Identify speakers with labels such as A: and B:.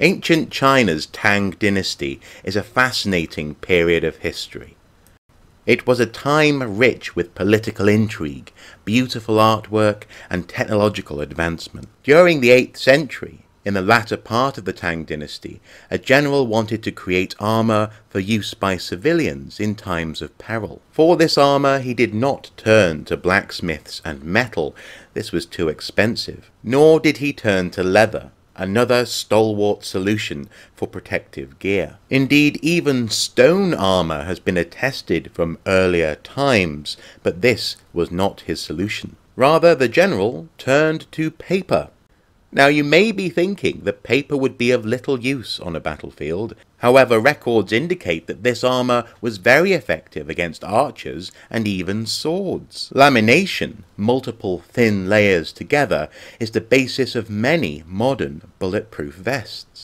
A: Ancient China's Tang dynasty is a fascinating period of history. It was a time rich with political intrigue, beautiful artwork, and technological advancement. During the 8th century, in the latter part of the Tang dynasty, a general wanted to create armour for use by civilians in times of peril. For this armour he did not turn to blacksmiths and metal, this was too expensive, nor did he turn to leather, another stalwart solution for protective gear. Indeed, even stone armour has been attested from earlier times, but this was not his solution. Rather, the general turned to paper now you may be thinking that paper would be of little use on a battlefield, however records indicate that this armour was very effective against archers and even swords. Lamination, multiple thin layers together, is the basis of many modern bulletproof vests.